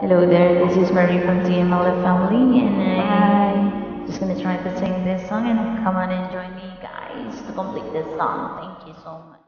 Hello there, this is Marie from TMLF family, and I'm just gonna try to sing this song and come on and join me guys to complete this song. Thank you so much.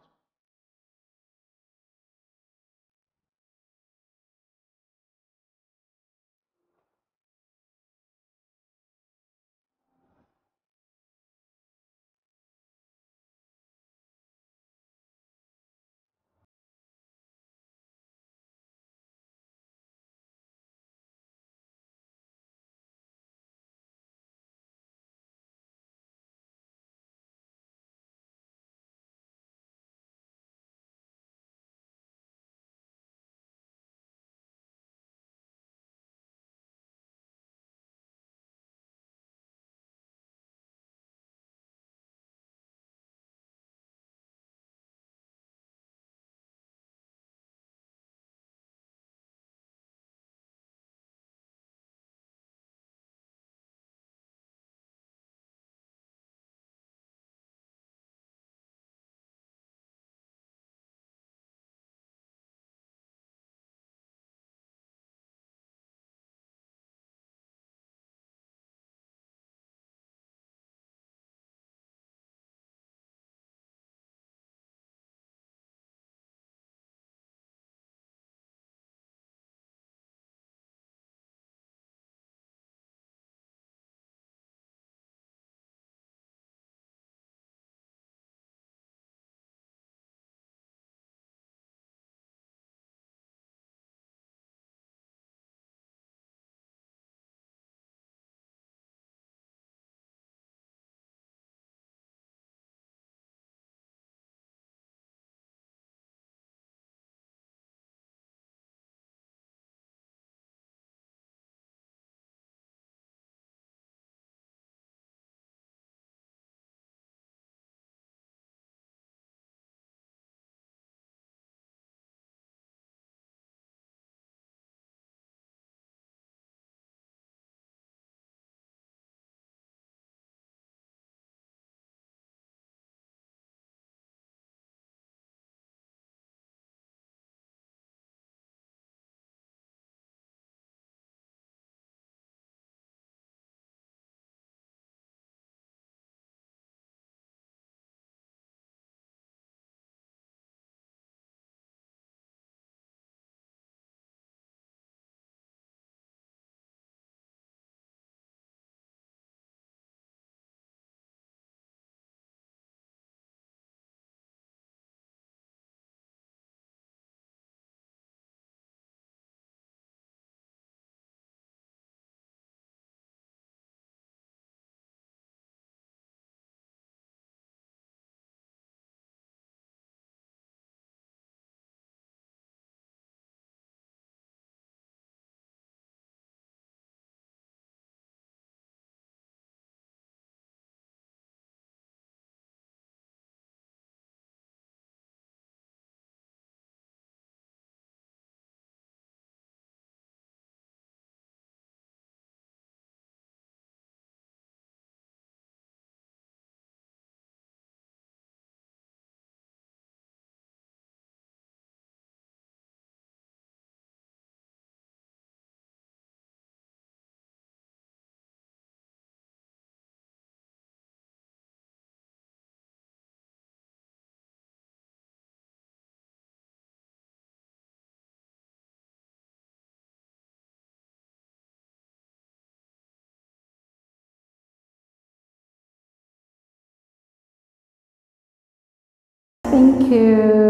Thank you.